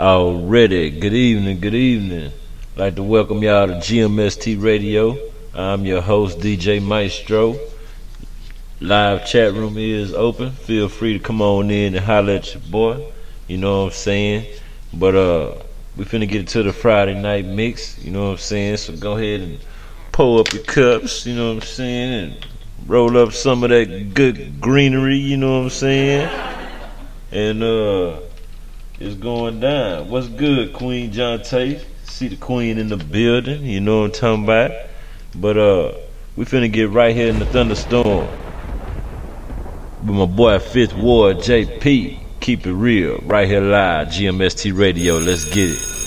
Already, good evening, good evening. I'd like to welcome y'all to GMST Radio. I'm your host, DJ Maestro. Live chat room is open. Feel free to come on in and holler at your boy. You know what I'm saying? But uh we finna get to the Friday night mix, you know what I'm saying? So go ahead and pull up your cups, you know what I'm saying, and roll up some of that good greenery, you know what I'm saying? And uh it's going down. What's good, Queen John Tate? See the queen in the building, you know what I'm talking about? But uh we finna get right here in the thunderstorm. With my boy Fifth Ward JP. Keep it real. Right here live. GMST Radio. Let's get it.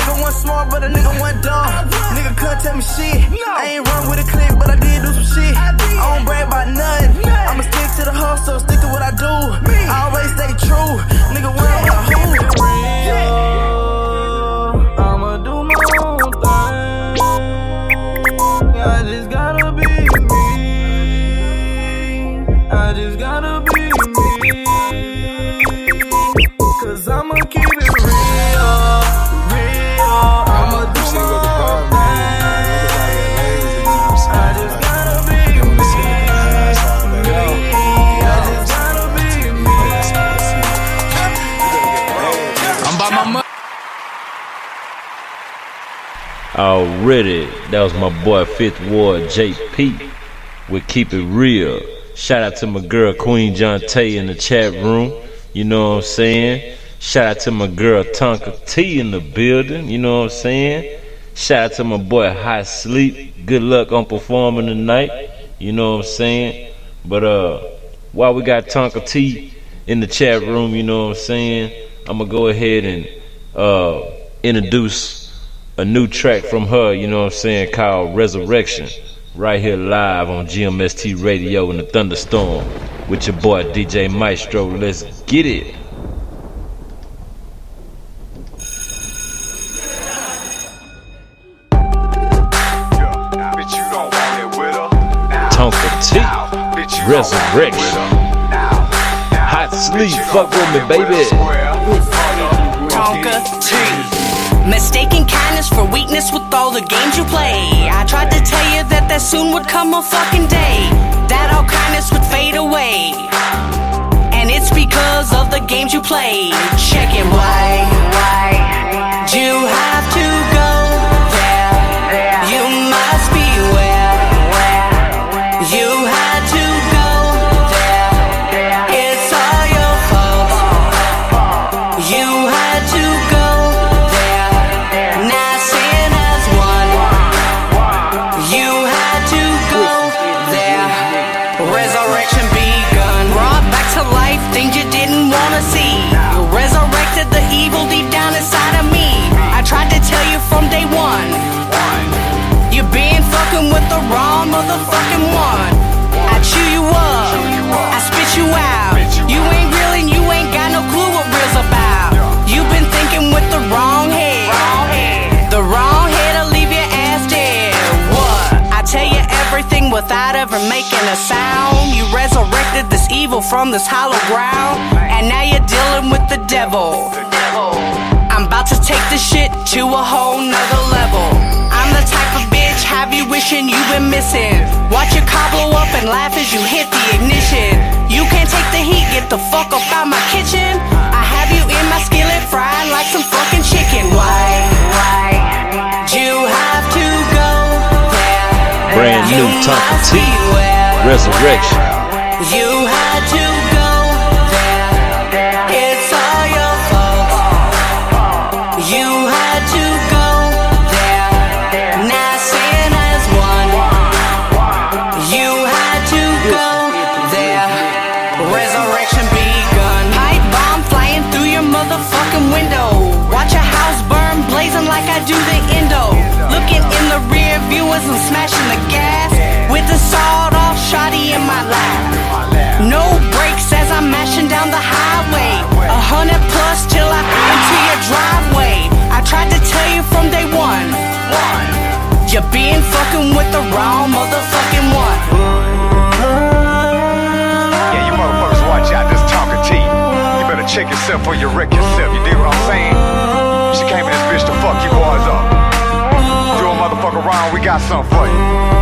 Nigga wasn't smart, but a nigga wasn't dumb. Nigga couldn't tell me shit. I ain't run with a click, but I did do some shit. I don't brag about nothing. I'ma stick to the hustle, stick to what I do. Me. I always stay true. Nigga, where am I? Who? I'ma Already, that was my boy Fifth Ward JP. We keep it real. Shout out to my girl Queen John Tay in the chat room. You know what I'm saying? Shout out to my girl Tonka T in the building. You know what I'm saying? Shout out to my boy High Sleep. Good luck on performing tonight. You know what I'm saying? But uh, while we got Tonka T in the chat room, you know what I'm saying? I'm gonna go ahead and uh, introduce a new track from her, you know what I'm saying, called Resurrection. Right here live on GMST Radio in the Thunderstorm with your boy DJ Maestro. Let's get it. Bitch, you don't want it with her. Now, Tonka T. now, bitch, you don't want it Resurrection. with her. Now, now, Hot sleep, fuck with me, baby. square. Tonka T. Mistaking kindness for weakness with all the games you play. I tried to tell you that that soon would come a fucking day. That all kindness would fade away. And it's because of the games you play. Wrong motherfucking one. I chew you up, I spit you out. You ain't real and you ain't got no clue what real's about. You've been thinking with the wrong head. The wrong head'll leave your ass dead. What? I tell you everything without ever making a sound. You resurrected this evil from this hollow ground. And now you're dealing with the devil. I'm about to take this shit to a whole nother level. I'm the type of bitch have you wishing you've been missing. Watch your car blow up and laugh as you hit the ignition. You can't take the heat, get the fuck up out my kitchen. I have you in my skillet fried like some fucking chicken. Why? Why? Do you have to go there? Brand new You Tonka T. Resurrection. you had to Do the endo. Looking in the rear view as I'm smashing the gas with the sawed off shotty in my lap. No brakes as I'm mashing down the highway. A hundred plus till I into your driveway. I tried to tell you from day one. You're being fucking with the wrong motherfucking one. Yeah, you motherfuckers watch out, this Tonka T. You better check yourself or you wreck yourself, you dig what I'm saying? Motherfucker wrong,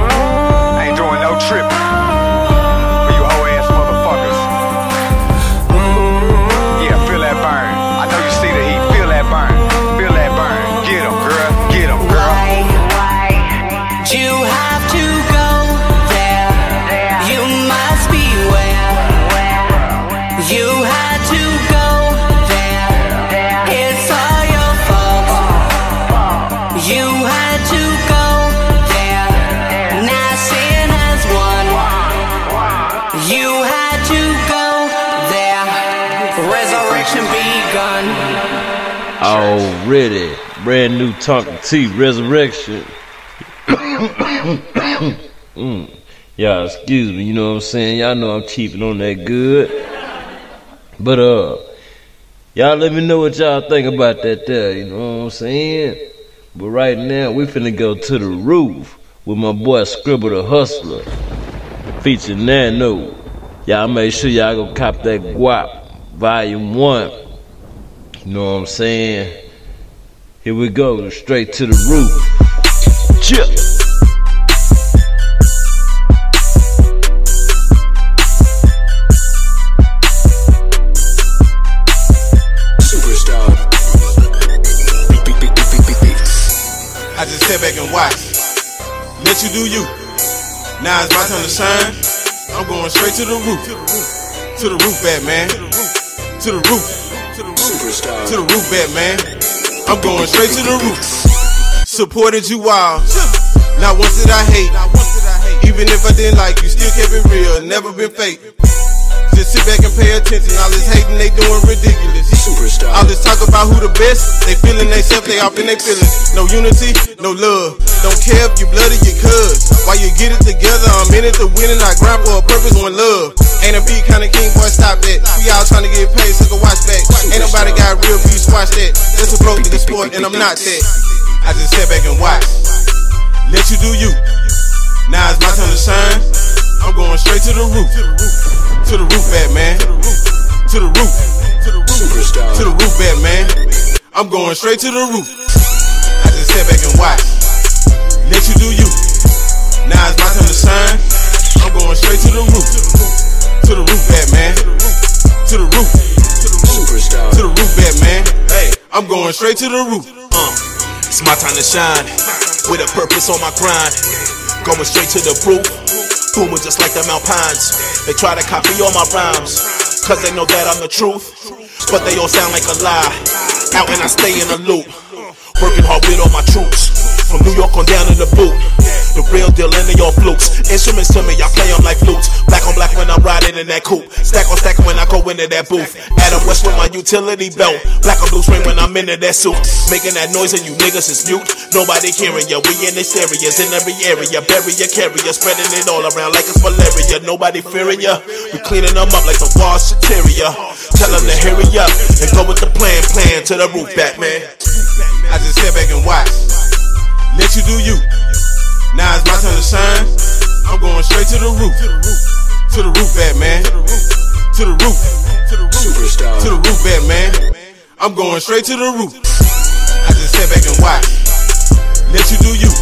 Already. Brand new Tonka T Resurrection. mm. Y'all excuse me, you know what I'm saying? Y'all know I'm cheaping on that good. But uh y'all let me know what y'all think about that there, you know what I'm saying? But right now we finna go to the roof with my boy Scribble the Hustler. Featuring Nano. Y'all make sure y'all go cop that guap volume one. You know what I'm saying? Here we go, straight to the roof. Chip. I just sit back and watch. Let you do you. Now it's my turn to shine. I'm going straight to the roof. To the roof, Batman. To the roof. Superstar. To the roof, Batman. I'm going straight to the roots. Supported you all. Not once did I hate. Even if I didn't like you, still kept it real. Never been fake. Just sit back and pay attention. All this hating they doing ridiculous. Superstar. All this talk about who the best, they feeling they self, they off in they feelings. No unity, no love. Don't care if you blood or you cuz. While you get it together, I'm in it to win it. I grind for a purpose, one love. Ain't a beat kind of king, boy, stop that. We all trying to get paid, so go watch back. Ain't nobody got real views, watch that. That's a broke nigga sport, and I'm not that. I just sit back and watch. Let you do you. Now it's my turn to shine. I'm going straight to the roof. To the roof, Batman. To the roof. To the roof. To the roof, Batman. I'm going straight to the roof. I just sit back and watch. Let you do you. Now it's my turn to shine. I'm going straight to the roof. To the roof, the roof. To the roof. Superstar. To the roof, Batman. Hey, I'm going straight to the roof. Uh, it's my time to shine. With a purpose on my grind. Going straight to the roof. Just like the Alpines. They try to copy all my rhymes. Cause they know that I'm the truth. But they all sound like a lie. Out and I stay in the loop. Working hard with all my troops. From New York on down to the boot. The real deal and your flukes. Instruments to me, I play them like flutes. Black on black when I'm riding in that coupe. Stack on stack when I go into that booth. Adam West with my utility belt. Black on blue screen when I'm into that suit. Making that noise and you niggas is mute. Nobody hearing ya. We in this areas in every area. Bury carry ya. Spreading it all around like it's malaria. Nobody fearing ya. We cleaning them up like the walls Shateria. Tell them to hurry up and go with the plan. Plan to the roof, Batman. I just sit back and watch. Let you do you. Now it's my turn to shine. I'm going straight to the roof. To the roof, Batman. To the roof. To the roof. Superstar. To the roof, Batman. I'm going straight to the roof. I just sit back and watch. Let you do you.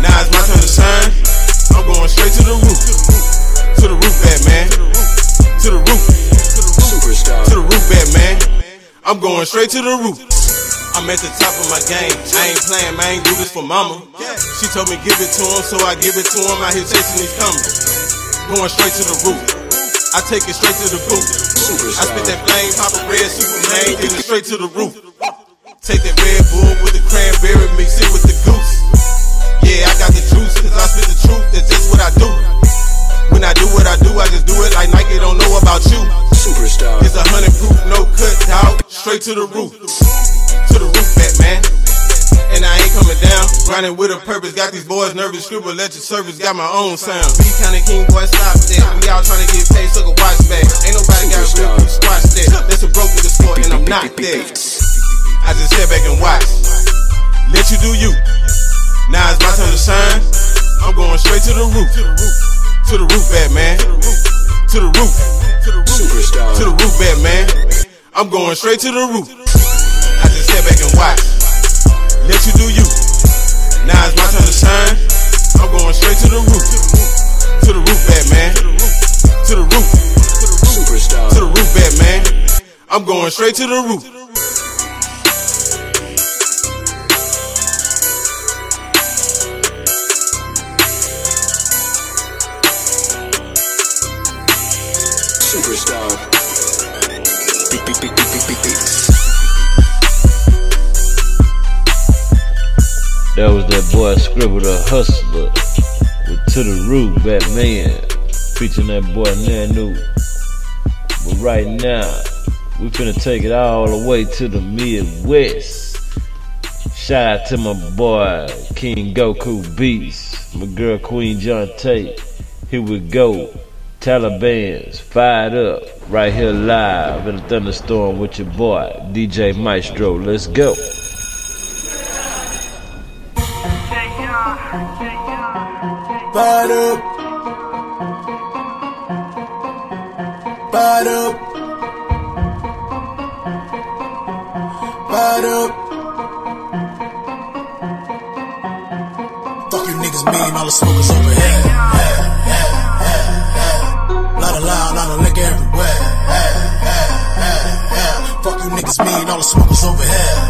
Now it's my turn to shine. I'm going straight to the roof. To the roof, Batman. To the roof. To the roof. Superstar. To the roof, Batman. I'm going straight to the roof. I'm at the top of my game. I ain't playing, man. I ain't do this for mama. She told me give it to him, so I give it to him. Out here chasing these coming. Going straight to the roof. I take it straight to the booth. I spit that flame, pop a red Superman, get it straight to the roof. Take that Red Bull with the cranberry, mix it with the goose. Yeah, I got the juice, cause I spit the truth, that's just what I do. When I do what I do, I just do it like Nike don't know about you. Superstar. It's a hundred proof, no cut out, straight to the roof. Grinding with a purpose. Got these boys nervous, scribble at your service, got my own sound. Be kinda king, boy, stop that. We all trying to get paid, so go watch back. Ain't nobody got a real squash that. That's a broke the sport, and I'm not there. I just sit back and watch. Let you do you. Now it's my turn to shine. I'm going straight to the roof. To the roof, Batman. The roof. To the roof. Superstar. To the roof, Batman. I'm going straight to the roof. I just sit back and watch. Let you do you. Now it's my turn to shine. I'm going straight to the roof. To the roof, Batman. To the roof. To the roof, Batman. I'm going straight to the roof. Boy Scribble the Hustler with To the Root Batman featuring that boy Nanu. But right now, we finna take it all the way to the Midwest. Shout out to my boy King Goku Beast, my girl Queen John Tate. Here we go. Taliban's fired up right here live in a thunderstorm with your boy DJ Maestro. Let's go. Fired up. Fired up. Fired up. Fuck you niggas mean all the smokers over here. Lot of lot of liquor everywhere. Fuck you niggas mean all the smokers over here.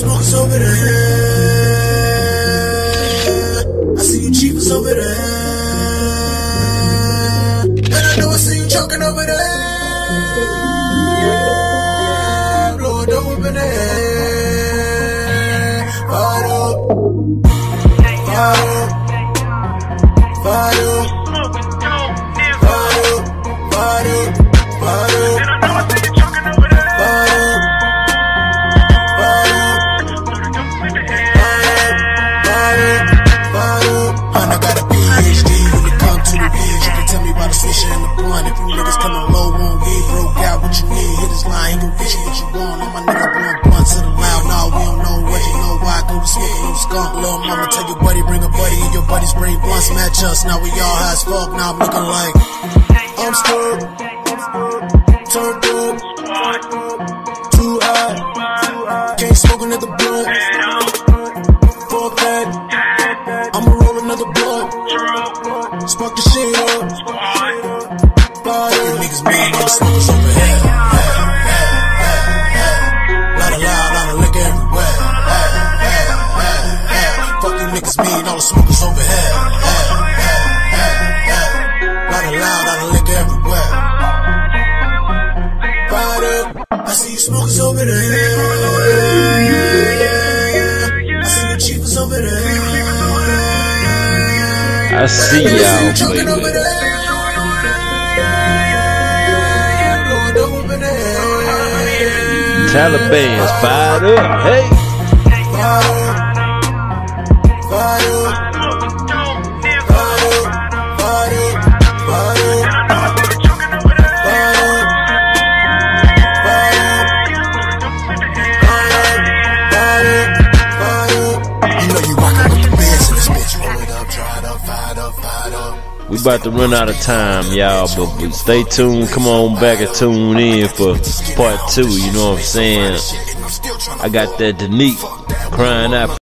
Smokers over there. I see you cheapers over there. And I know I see you choking over there. Blow a dope in the air. Skunk. Little mama tell your buddy, bring a buddy, and your buddies bring blunts. Match us. Now we all high as fuck. Now I'm looking like I'm stuck. Over there. I see the cheapers over there. I see y'all, Choking over baby. there. Blowing dope in the air. Taliban's fired up. Hey. About to run out of time, y'all, but, but stay tuned. Come on back and tune in for part two. You know what I'm saying? I got that Danique crying out